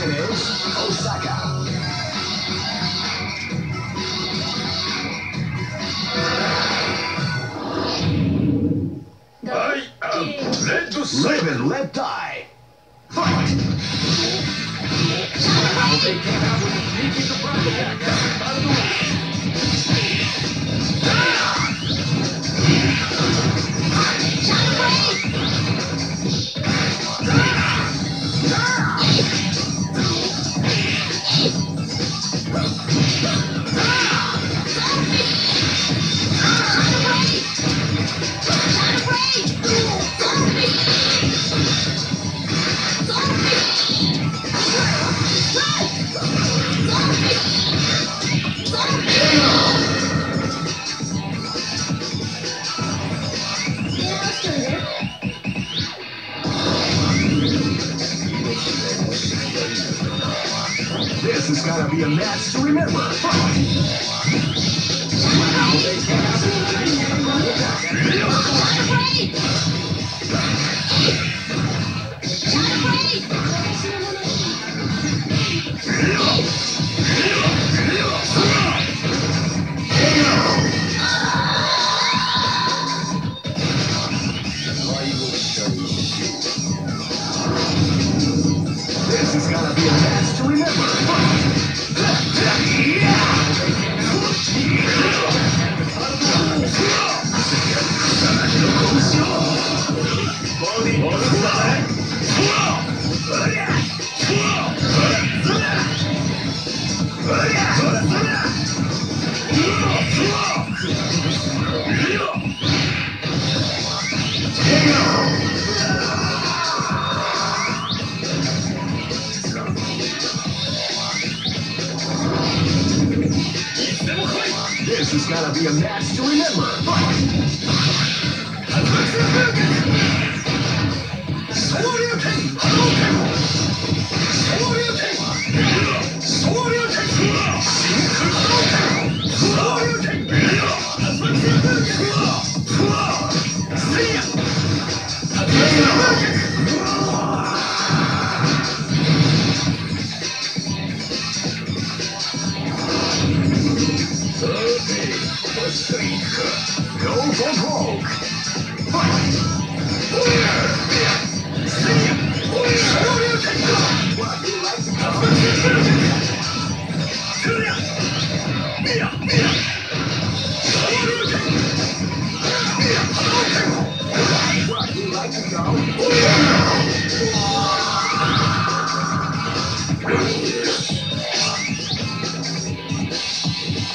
finish, Osaka. I am Red Live Snake. and let die. Fight! They came out with a sneaky surprise attack This is gonna be a match to remember. This is gonna be a This is gonna be a match to remember. Fight! Go for broke. Fight! What, you like to?